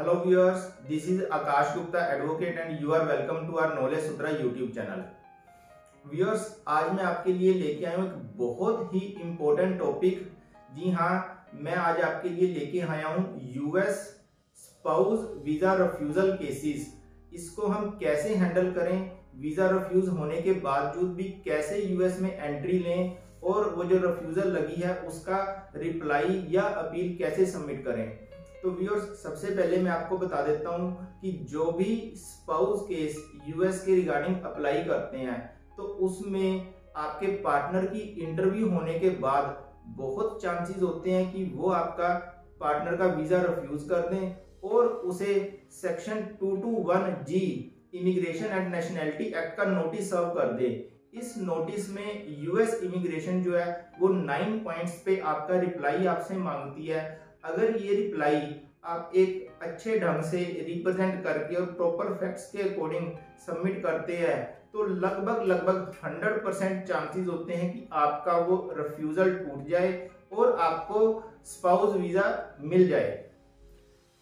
Hello viewers this is Akash Gupta advocate and you are welcome to our knowledge Sutra YouTube channel viewers आज मैं आपके लिए लेके आया हूँ एक बहुत ही इंपॉर्टेंट टॉपिक जी हाँ मैं आज आपके लिए लेके आया हूँ US spouse visa refusal cases इसको हम कैसे हैंडल करें? वीज़ा रिफ्यूज होने के बावजूद भी कैसे यूएस में एंट्री लें? और वो जो रिफ्यूजल लगी है, उसका रिप्लाई या अपील कैसे सबमिट करें? तो व्यूअर्स सबसे पहले मैं आपको बता देता हूँ कि जो भी स्पाउस केस यूएस के रिगार्डिंग अप्लाई करते हैं तो उसमें आपके पार्टनर की इंटरव्यू होने के बाद बहुत चांसेस होते हैं कि वो आपका पार्टनर का वीज़ा रिफ्यूज कर दें और उसे section 221 G immigration and nationality act का नोटिस सर्व कर दे। इस नोटिस में यूएस इमिग्रेशन जो है, वो नाइन पॉइंट्स पे आपका रिप्लाई आपसे मांगती है। अगर ये रिप्लाई आप एक अच्छे ढंग से रिप्रेजेंट करके और प्रॉपर फैक्ट्स के अकॉर्डिंग सबमिट करते हैं तो लगभग लगभग 100 परसेंट चांसेस होते हैं कि आपका वो रिफ्यूजल टूट जाए और आपको स्पाउस वीज़ा मिल जाए।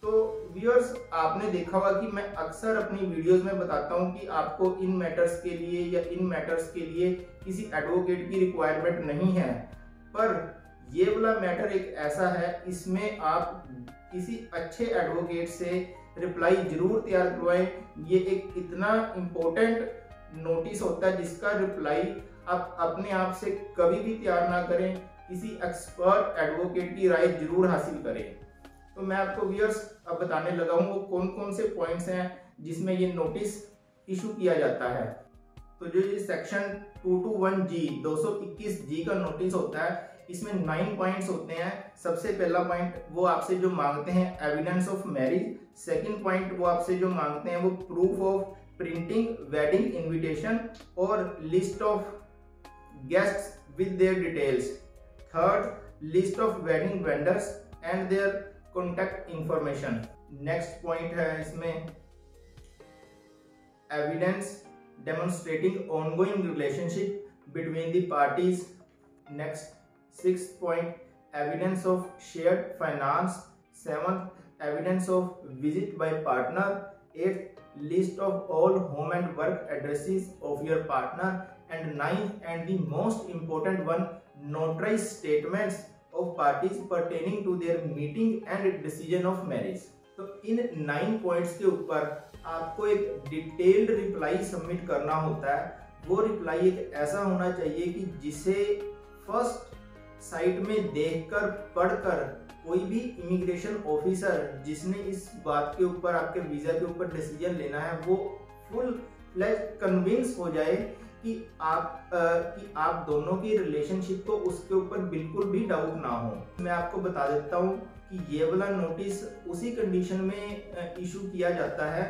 तो व्यूअर्स आपने देखा होगा कि मैं अक्सर अपनी वीडियोस में बताता हूँ कि आपको इन मैटर्स के लिए या इन मैटर्स के लिए किसी एडवोकेट की रिक्वायरमेंट नहीं है। पर ये वाला मैटर एक ऐसा है, इसमें आप किसी अच्छे एडवोकेट से रिप्लाई ज़रूर तैयार करवाएँ। ये एक इतना इम्पोर्टेंट नोटिस होता है जिसका रिप्लाई आप अपने आप से कभी भी तैयार ना करें। किसी एक्सपर्ट एडवोकेट की राय ज़रूर हासिल करें। तो मैं आपको व्यूअर्स अब बताने लगा हूँ, वो कौन कौन से पॉइंट्स हैं जिसमें ये नोटिस इशू किया जाता है। तो जो ये सेक्शन 221 जी 221 जी का नोटिस होता है इसमें नाइन पॉइंट्स होते हैं। सबसे पहला पॉइंट वो आपसे जो मांगते हैं evidence of marriage second point वो आपसे जो मांगते हैं वो proof of printing wedding invitation और list of guests with their details third list of wedding vendors and their contact information next point है इसमें। Evidence demonstrating ongoing relationship between the parties next Sixth point, evidence of shared finance. Seventh, evidence of visit by partner. Eighth, list of all home and work addresses of your partner. And ninth, and the most important one, notarized statements of parties pertaining to their meeting and decision of marriage. तो in nine points के ऊपर आपको एक detailed reply submit करना होता है वो reply एक ऐसा होना चाहिए कि जिसे फ़र्स्ट साइट में देखकर पढ़कर कोई भी इमिग्रेशन ऑफिसर जिसने इस बात के ऊपर आपके वीज़ा के ऊपर डिसीज़न लेना है वो फुल फ्लैज कन्विंस हो जाए कि आप आ, कि आप दोनों की रिलेशनशिप को उसके ऊपर बिल्कुल भी डाउट ना हो। मैं आपको बता देता हूँ कि ये वाला नोटिस उसी कंडीशन में इशू किया जाता है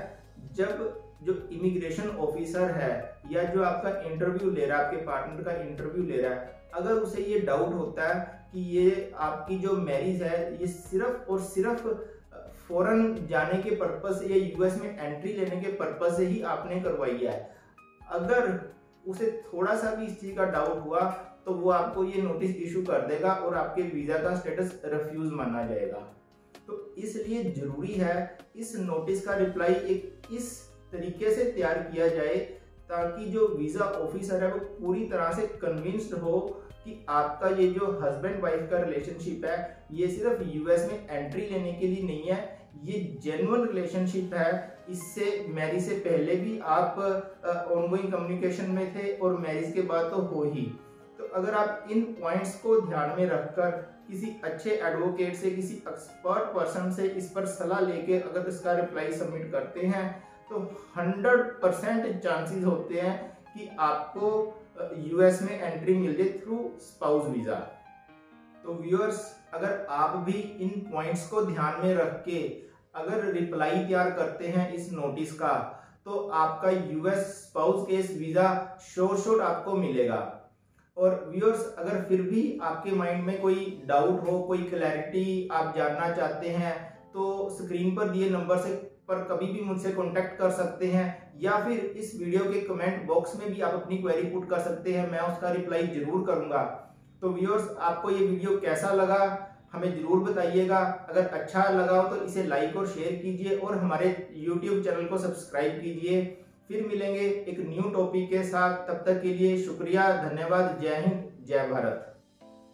जब जो इमिग्रेशन ऑफिसर है या जो आपका इंटरव्यू ले रहा है आपके पार्टनर का इंटरव्यू ले रहा है अगर उसे ये डाउट होता है कि ये आपकी जो मैरिज है, ये सिर्फ़ और सिर्फ़ फॉरेन जाने के पर्पज से या यूएस में एंट्री लेने के पर्पज से ही आपने करवाई है। अगर उसे थोड़ा सा भी इस चीज़ का डाउट हुआ तो वो आपको ये नोटिस इशू कर देगा और आपके वीज़ा का स्टेटस रिफ्यूज माना जाएगा। तो इसलिए ज़रूरी है, इस नोटिस का रिप्लाई एक इस तरीके से तैयार किया जाए ताकि जो वीज़ा ऑफिसर है वो पूरी तरह से कन्विंस्ड हो कि आपका ये जो हस्बैंड वाइफ का रिलेशनशिप है, ये सिर्फ़ यूएस में एंट्री लेने के लिए नहीं है, ये जेनुअन रिलेशनशिप है। इससे मैरिज से पहले भी आप ऑनगोइंग कम्युनिकेशन में थे और मैरिज के बाद तो हो ही। तो अगर आप इन पॉइंट्स को ध्यान में रखकर किसी अच्छे एडवोकेट से, किसी एक्सपर्ट पर्सन से इस पर सलाह लेके अगर इसका रिप्लाई सबमिट करते हैं तो 100 परसेंट चांसेस होते हैं कि आपको यूएस में एंट्री मिल जाए थ्रू स्पाउस वीज़ा तो व्यूअर्स अगर आप भी इन पॉइंट्स को ध्यान में रख के अगर रिप्लाई तैयार करते हैं इस नोटिस का तो आपका यूएस स्पाउस केस वीज़ा शोर शोर आपको मिलेगा। और व्यूअर्स अगर फिर भी आपके माइंड में कोई डाउट हो, कोई क्लैरिटी आप जानना चाहते हैं तो स्क्रीन पर दिए नंबर से पर कभी भी मुझसे कांटेक्ट कर सकते हैं, या फिर इस वीडियो के कमेंट बॉक्स में भी आप अपनी क्वेरी पुट कर सकते हैं, मैं उसका रिप्लाई ज़रूर करूँगा। तो व्यूअर्स आपको ये वीडियो कैसा लगा, हमें ज़रूर बताइएगा। अगर अच्छा लगा हो तो इसे लाइक और शेयर कीजिए और हमारे यूट्यूब चैनल को सब्सक्राइब कीजिए। फिर मिलेंगे एक न्यू टॉपिक के साथ। तब तक के लिए शुक्रिया, धन्यवाद। जय हिंद, जय भारत।